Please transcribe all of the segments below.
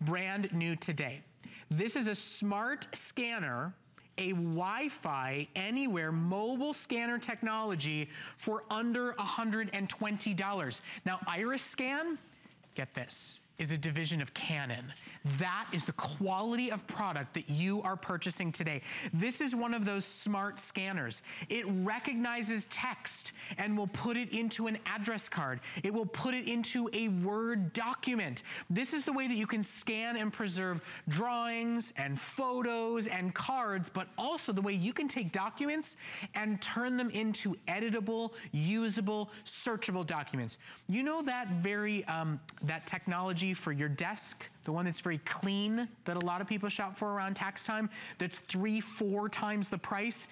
brand new today. This is a smart scanner a Wi-Fi anywhere mobile scanner technology for under $120. Now, IRIScan, get this, is a division of Canon. That is the quality of product that you are purchasing today. This is one of those smart scanners. It recognizes text and will put it into an address card. It will put it into a Word document. This is the way that you can scan and preserve drawings and photos and cards, but also the way you can take documents and turn them into editable, usable, searchable documents. You know that very, um, that technology for your desk, the one that's very clean that a lot of people shop for around tax time, that's three, four times the price.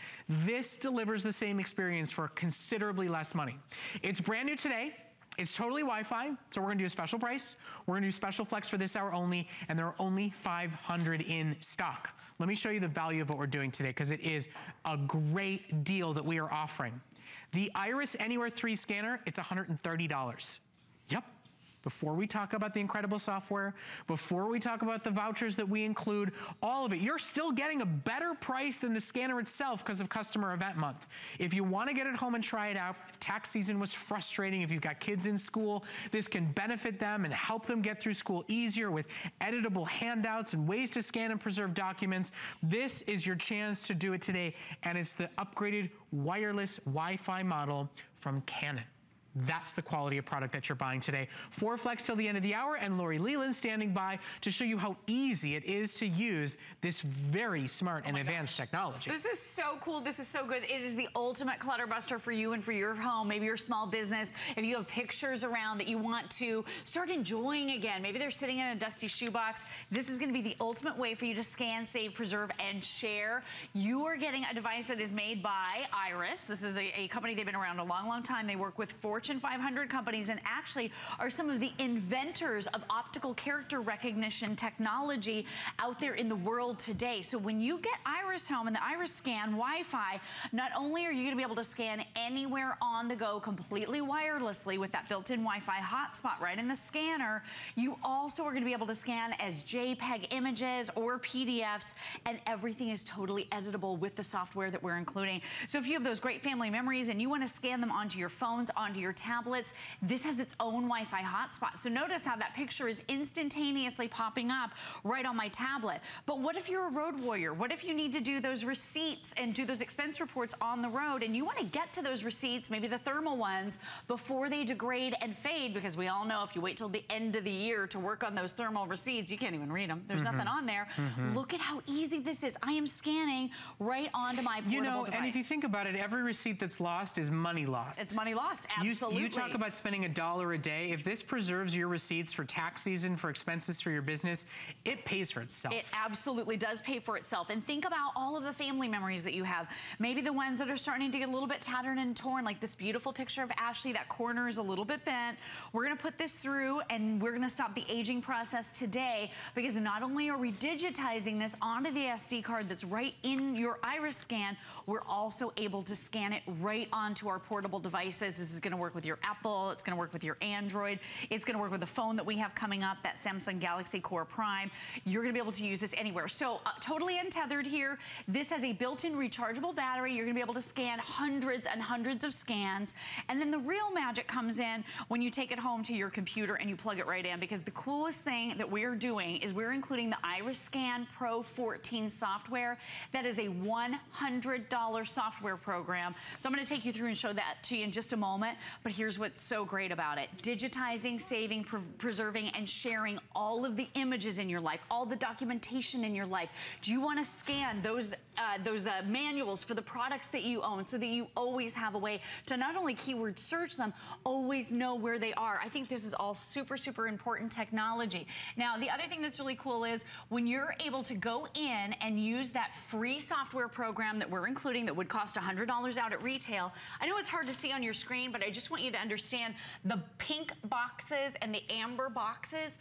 This delivers the same experience for considerably less money. It's brand new today. It's totally Wi-Fi, so we're gonna do a special price. We're gonna do special flex for this hour only, and there are only 500 in stock. Let me show you the value of what we're doing today, because it is a great deal that we are offering. The Iris Anywhere 3 scanner, it's $130. Yep, before we talk about the incredible software, before we talk about the vouchers that we include, all of it, you're still getting a better price than the scanner itself because of customer event month. If you want to get it home and try it out, if tax season was frustrating, if you've got kids in school, this can benefit them and help them get through school easier with editable handouts and ways to scan and preserve documents. This is your chance to do it today, and it's the upgraded wireless Wi-Fi model from Canon. That's the quality of product that you're buying today. Four flex till the end of the hour and Lori Leland standing by to show you how easy it is to use this very smart oh and advanced gosh. technology. This is so cool. This is so good. It is the ultimate clutter buster for you and for your home, maybe your small business. If you have pictures around that you want to start enjoying again, maybe they're sitting in a dusty shoebox, this is gonna be the ultimate way for you to scan, save, preserve, and share. You are getting a device that is made by Iris. This is a, a company, they've been around a long, long time. They work with four Fortune 500 companies and actually are some of the inventors of optical character recognition technology out there in the world today. So when you get Iris Home and the IRIScan Wi-Fi, not only are you gonna be able to scan anywhere on the go completely wirelessly with that built-in Wi-Fi hotspot right in the scanner, you also are gonna be able to scan as JPEG images or PDFs and everything is totally editable with the software that we're including. So if you have those great family memories and you wanna scan them onto your phones, onto your tablets. This has its own Wi-Fi hotspot. So notice how that picture is instantaneously popping up right on my tablet. But what if you're a road warrior? What if you need to do those receipts and do those expense reports on the road and you want to get to those receipts, maybe the thermal ones, before they degrade and fade because we all know if you wait till the end of the year to work on those thermal receipts, you can't even read them. There's mm -hmm. nothing on there. Mm -hmm. Look at how easy this is. I am scanning right onto my portable You know, device. and if you think about it, every receipt that's lost is money lost. It's money lost, absolutely. You, you talk about spending a dollar a day. If this preserves your receipts for tax season, for expenses for your business, it pays for itself. It absolutely does pay for itself. And think about all of the family memories that you have. Maybe the ones that are starting to get a little bit tattered and torn, like this beautiful picture of Ashley. That corner is a little bit bent. We're gonna put this through and we're gonna stop the aging process today because not only are we digitizing this onto the SD card that's right in your IRIScan, we're also able to scan it right onto our portable devices. This is gonna work with your Apple, it's gonna work with your Android, it's gonna work with the phone that we have coming up, that Samsung Galaxy Core Prime. You're gonna be able to use this anywhere. So uh, totally untethered here. This has a built-in rechargeable battery. You're gonna be able to scan hundreds and hundreds of scans. And then the real magic comes in when you take it home to your computer and you plug it right in because the coolest thing that we're doing is we're including the Iris Scan Pro 14 software. That is a $100 software program. So I'm gonna take you through and show that to you in just a moment. But here's what's so great about it. Digitizing, saving, pre preserving, and sharing all of the images in your life, all the documentation in your life. Do you wanna scan those, uh, those uh, manuals for the products that you own so that you always have a way to not only keyword search them, always know where they are. I think this is all super, super important technology. Now, the other thing that's really cool is when you're able to go in and use that free software program that we're including that would cost $100 out at retail, I know it's hard to see on your screen, but I just want you to understand the pink boxes and the amber boxes,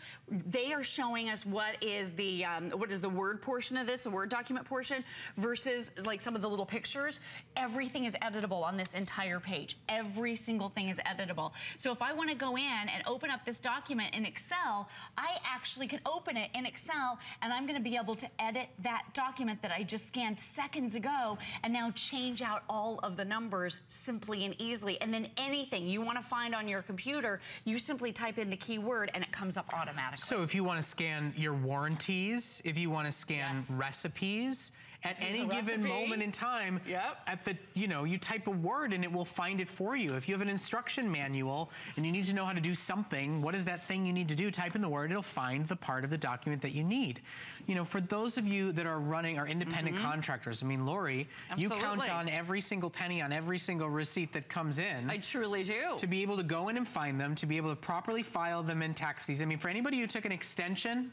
they are showing us what is the um, what is the word portion of this, the word document portion, versus like some of the little pictures. Everything is editable on this entire page. Every single thing is editable. So if I want to go in and open up this document in Excel, I actually can open it in Excel and I'm going to be able to edit that document that I just scanned seconds ago and now change out all of the numbers simply and easily. And then anything you want to find on your computer, you simply type in the keyword and it comes up automatically. So if you want to scan your warranties, if you want to scan Yes. recipes, at any given moment in time, Yep. at the you know you type a word and it will find it for you. If you have an instruction manual and you need to know how to do something, what is that thing you need to do? Type in the word, it'll find the part of the document that you need. You know, for those of you that are running are independent mm-hmm. contractors, I mean, Lori, you count. On every single penny on every single receipt that comes in I truly do. to be able to go in and find them, to be able to properly file them in tax season. I mean, for anybody who took an extension,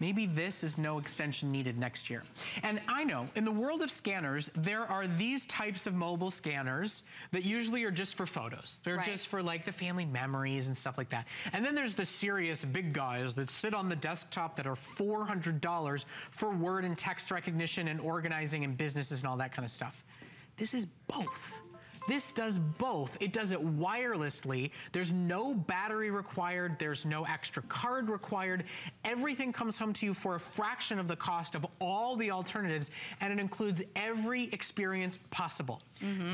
maybe this is no extension needed next year. And I know in the world of scanners, there are these types of mobile scanners that usually are just for photos. They're Right. just for like the family memories and stuff like that. And then there's the serious big guys that sit on the desktop that are $400 for word and text recognition and organizing and businesses and all that kind of stuff. This is both. This does both. It does it wirelessly. There's no battery required. There's no extra card required. Everything comes home to you for a fraction of the cost of all the alternatives, and it includes every experience possible.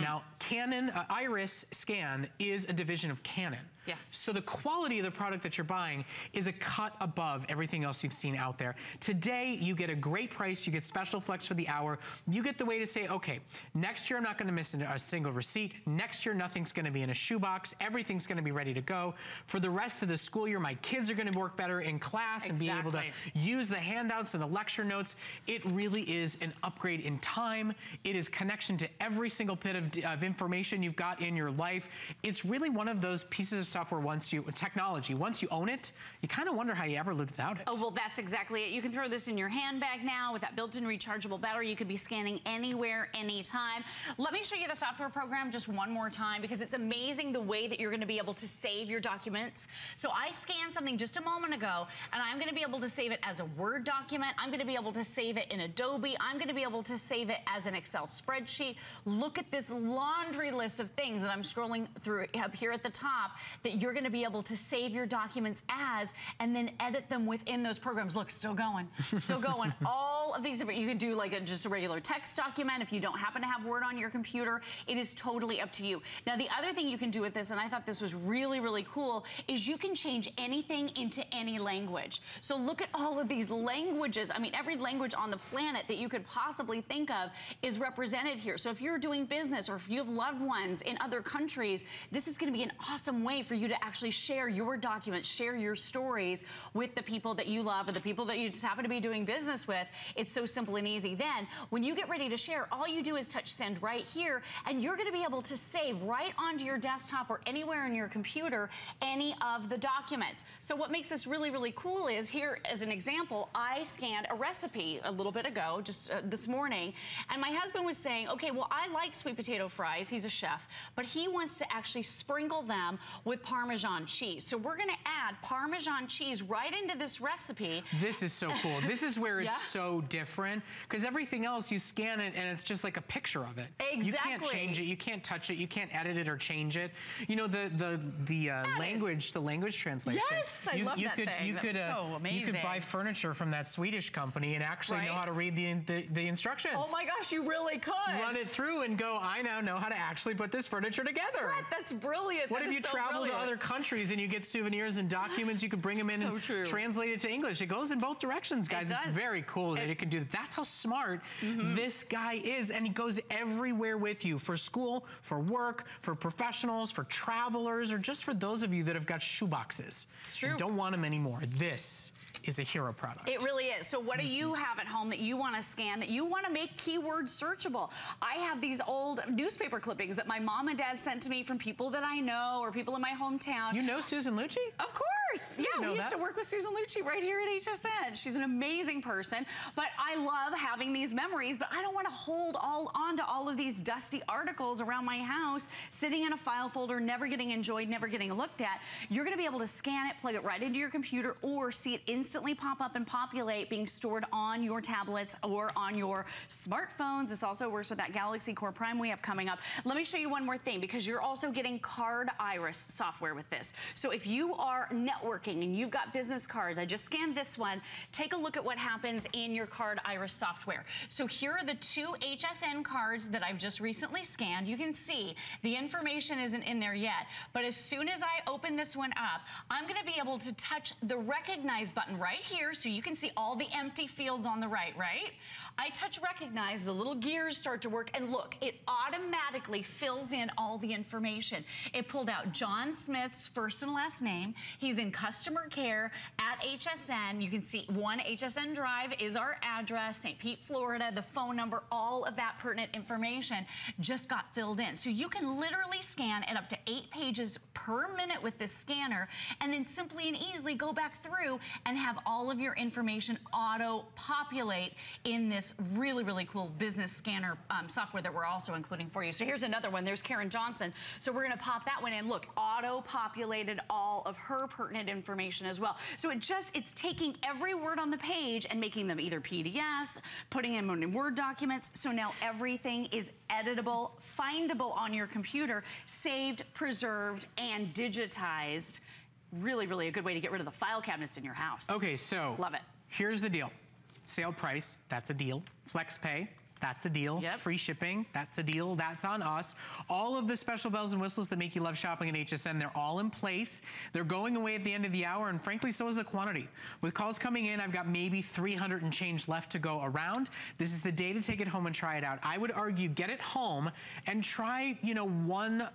Now, Canon uh, IRIScan is a division of Canon. Yes. So the quality of the product that you're buying is a cut above everything else you've seen out there. Today, you get a great price. You get special flex for the hour. You get the way to say, okay, next year I'm not going to miss a single receipt. Next year, nothing's going to be in a shoebox. Everything's going to be ready to go. For the rest of the school year, my kids are going to work better in class and be able to use the handouts and the lecture notes. It really is an upgrade in time. It is connection to every single bit of, uh, of information you've got in your life. It's really one of those pieces of software once you, technology, once you own it, you kind of wonder how you ever lived without it. Oh, well, that's exactly it. You can throw this in your handbag now with that built-in rechargeable battery. You could be scanning anywhere, anytime. Let me show you the software program just one more time because it's amazing the way that you're going to be able to save your documents. So I scanned something just a moment ago, and I'm going to be able to save it as a Word document. I'm going to be able to save it in Adobe. I'm going to be able to save it as an Excel spreadsheet. Look at this laundry list of things that I'm scrolling through up here at the top that you're going to be able to save your documents as and then edit them within those programs. Look, still going, still going. All of these you can do like a, just a regular text document if you don't happen to have Word on your computer. It is totally up to you. Now, the other thing you can do with this, and I thought this was really, really cool, is you can change anything into any language. So look at all of these languages. I mean, every language on the planet that you could possibly think of is represented here. So if you're doing business or if you have loved ones in other countries, this is going to be an awesome way for you to actually share your documents, share your stories with the people that you love or the people that you just happen to be doing business with. It's so simple and easy. Then, when you get ready to share, all you do is touch send right here, and you're going to be able to save right onto your desktop or anywhere on your computer any of the documents. So what makes this really, really cool is here, as an example, I scanned a recipe a little bit ago, just uh, this morning, and my husband was saying, okay, well, I like sweet potato fries. He's a chef, but he wants to actually sprinkle them with Parmesan cheese. So we're going to add Parmesan cheese right into this recipe. This is so cool. This is where it's Yeah. so different because everything else you scan it and it's just like a picture of it. Exactly. You can't change it. You can't touch it. You can't edit it or change it. You know the the the uh, language, the language translation. Yes, I you, love you that could, thing. You That's could uh, so you could buy furniture from that Swedish company and actually know how to read the the, the instructions. Oh my gosh, you really could. Run it through and go. I now know how to actually put this furniture together. Brett, that's brilliant. What That if you so travel brilliant. To other countries and you get souvenirs and documents? You could bring them in So and true. translate it to English. It goes in both directions, guys. It's very cool that It- it can do that. That's how smart Mm-hmm. this guy is. And he goes everywhere with you for school, for work, for professionals, for travelers, or just for those of you that have got shoeboxes. It's true. Don't want them anymore. This is a hero product. It really is. So what do you Mm-hmm. have at home that you want to scan, that you want to make keyword searchable? I have these old newspaper clippings that my mom and dad sent to me from people that I know or people in my hometown. you know Susan Lucci? Of course. Course. Yeah, we used that. to work with Susan Lucci right here at HSN. She's an amazing person, but I love having these memories, but I don't want to hold all on to all of these dusty articles around my house, sitting in a file folder, never getting enjoyed, never getting looked at. You're going to be able to scan it, plug it right into your computer, or see it instantly pop up and populate being stored on your tablets or on your smartphones. This also works with that Galaxy Core Prime we have coming up. Let me show you one more thing because you're also getting Card Iris software with this. So if you are networking and you've got business cards, I just scanned this one, take a look at what happens in your Cardiris software. So here are the two HSN cards that I've just recently scanned. You can see the information isn't in there yet, but as soon as I open this one up, I'm gonna be able to touch the recognize button right here so you can see all the empty fields on the right, right? I touch recognize, the little gears start to work, and look, it automatically fills in all the information. It pulled out John Smith's first and last name. He's in customer care at HSN. You can see one HSN Drive is our address, St. Pete, Florida, the phone number, all of that pertinent information just got filled in. So you can literally scan at up to eight pages per minute with this scanner and then simply and easily go back through and have all of your information auto populate in this really, really cool business scanner um, software that we're also including for you. So here's another one. There's Karen Johnson. So we're going to pop that one in. Look, auto populated all of her pertinent information as well. So it just, it's taking every word on the page and making them either PDFs, putting them in Word documents. So now everything is editable, findable on your computer, saved, preserved, and digitized. Really, really a good way to get rid of the file cabinets in your house. Okay, so Love it. Here's the deal. Sale price, that's a deal. Flex pay, that's a deal. Yep. Free shipping, that's a deal. That's on us. All of the special bells and whistles that make you love shopping at HSN, they're all in place. They're going away at the end of the hour, and frankly, so is the quantity. With calls coming in, I've got maybe 300 and change left to go around. This is the day to take it home and try it out. I would argue get it home and try, you know, one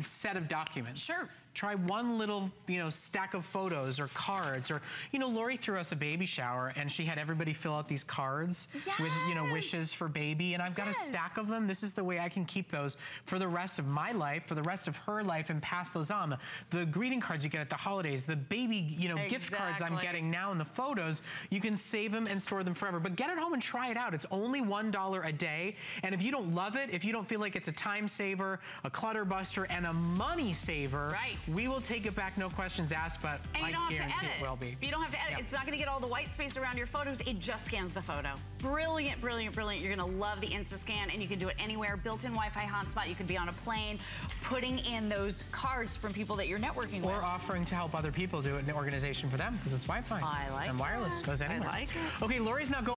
set of documents. Sure. Try one little, you know, stack of photos or cards or, you know, Lori threw us a baby shower and she had everybody fill out these cards with, you know, wishes for baby. And I've got Yes. a stack of them. This is the way I can keep those for the rest of my life, for the rest of her life and pass those on. The, the greeting cards you get at the holidays, the baby, you know, gift cards I'm getting now and the photos, you can save them and store them forever. But get it home and try it out. It's only $1 a day. And if you don't love it, if you don't feel like it's a time saver, a clutter buster, and a money saver, Right. We will take it back, no questions asked, but And I you don't have to guarantee edit. it will be. You don't have to edit. It's not going to get all the white space around your photos. It just scans the photo. Brilliant, brilliant, brilliant. You're going to love the InstaScan, and you can do it anywhere. Built-in Wi-Fi hotspot. You could be on a plane, putting in those cards from people that you're networking with. Or with. offering to help other people do it in the organization for them because it's Wi-Fi. I like And wireless that. goes I anywhere. like it. Okay, Lori's now going.